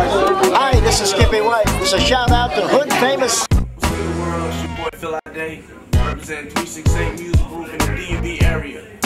Hi, this is Skippy White. This is a shout out to Hood Famous. What's good, world? It's your boy Phil Day, representing 368 Music Group in the DMV area.